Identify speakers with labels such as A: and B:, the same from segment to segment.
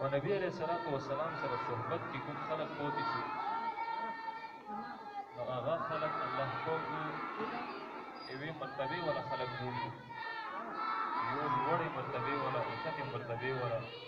A: او نبی علیہ الصلوۃ والسلام سره صحبت کې کوم خلک پوتې شو نو هغه خلک الله پاک یوې مرتبه ولا خلک جوړ یو لوړې مرتبه ولا اوچتې مرتبه ولا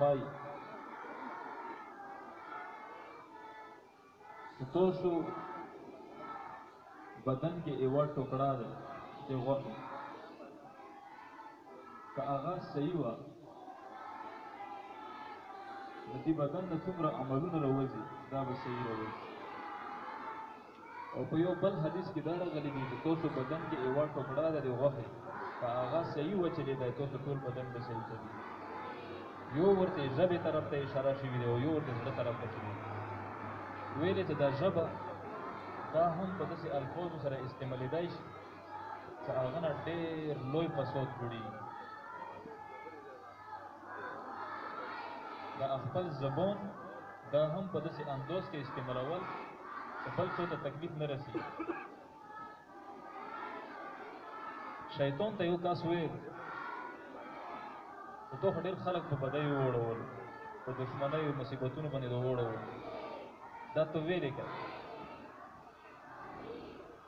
A: Bye. ستاسو بدن کې یو ټوکړه ده چې غوښه که هغه صحیح وه د دې بدن نه څومره عملونه راوځي دا به صحیح راوځي او په يو بل حديث کي دا راغلي دي چي توسو بدن کي ېوه ټوکړه ده د غوښي که هغه صحيح وچلي ده توسو ټول بدن به صحيح چلي يو ورته ژبي طرف ته اشاره شوي ده او يو ورته زړه طرف ته شوي ده ويلي چي دا ژبه دا هم په داسي الفاظو سره استعماليداي شي چي هغه نه ډير لوي پسوت جوړيږي د خپل زبون د هم په داسې اندوز کې استعمالول چې بل څه ته تکلیف نه رسي شیطان ته یو کس ویل چې ته خو ډېر خلک په بدیو وړول په دښمنیو مصیبتونو باندې وړول دا ته ویلې که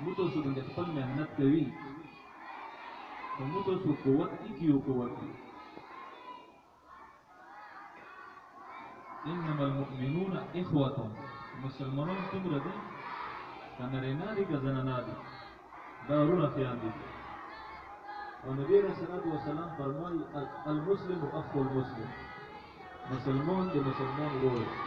A: موتوسو باندې خپل محنت کوي خو موتوسو قوت ایکي یو قوت دی انما المؤمنون اخوه مسلمانان څومره دي که نرینه دي که زنانه دي دا رونه خیان دي او نبی علیہ الصلوۃ والسلام فرمایي المسلم اخو المسلم مسلمان د مسلمان ورور دی